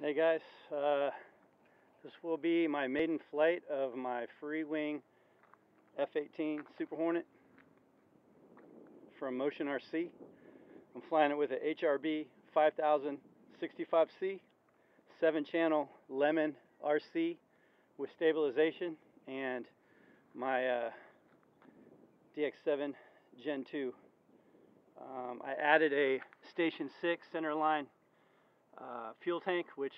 Hey guys, uh, this will be my maiden flight of my Freewing F-18 Super Hornet from Motion RC. I'm flying it with a HRB 5065C, 7 channel Lemon RC with stabilization and my uh, DX7 Gen 2. Um, I added a Station 6 centerline uh, fuel tank, which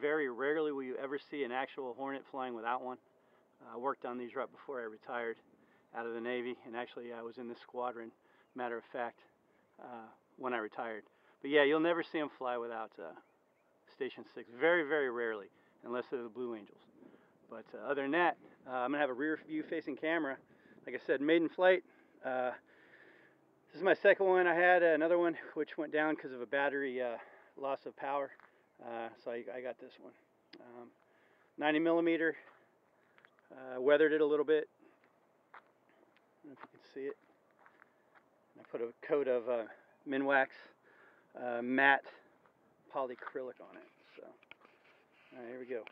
very rarely will you ever see an actual Hornet flying without one. I worked on these right before I retired out of the Navy, and actually I was in the squadron, matter of fact, uh, when I retired. But yeah, you'll never see them fly without uh, Station 6, very, very rarely, unless they're the Blue Angels. But uh, other than that, uh, I'm going to have a rear view facing camera. Like I said, maiden flight. Uh, this is my second one. I had another one which went down because of a battery uh, loss of power. Uh, so I, I, got this one. Um, 90 millimeter. Uh, weathered it a little bit. I don't know if you can see it. I put a coat of uh, Minwax uh, matte polyacrylic on it. So, here we go.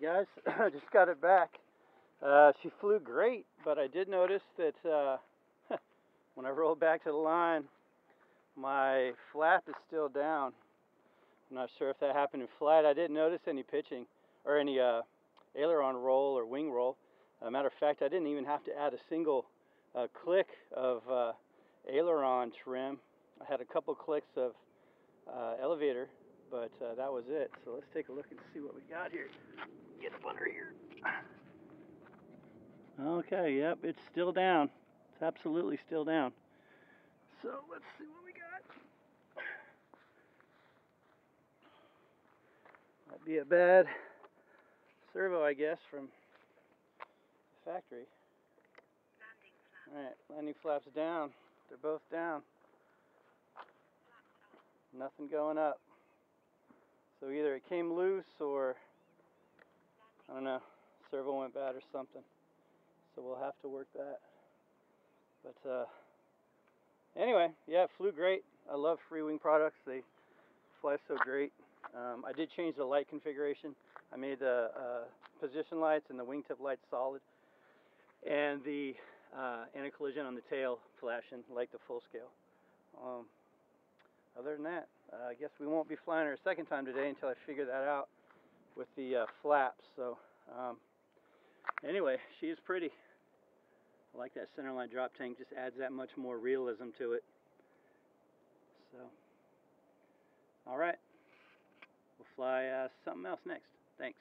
Guys. I just got it back. Uh, she flew great, but I did notice that uh, when I rolled back to the line, my flap is still down. I'm not sure if that happened in flight. I didn't notice any pitching or any uh, aileron roll or wing roll. A matter of fact, I didn't even have to add a single uh, click of uh, aileron trim. I had a couple clicks of uh, elevator, but uh, that was it. So let's take a look and see what we got here. Get up under here. Okay, yep, it's still down. It's absolutely still down. So let's see what we got. Might be a bad servo, I guess, from the factory. Alright, landing flaps down. They're both down. Nothing going up. So either it came loose or, I don't know, servo went bad or something. So we'll have to work that. But uh, anyway, yeah, it flew great. I love Freewing products. They fly so great. Um, I did change the light configuration. I made the uh, position lights and the wingtip lights solid. And the uh, anti-collision on the tail flashing like the full scale. Um, other than that, uh, I guess we won't be flying her a second time today until I figure that out with the uh, flaps. So um, anyway, she is pretty. I like that centerline drop tank, just adds that much more realism to it. So, all right, we'll fly uh, something else next. Thanks.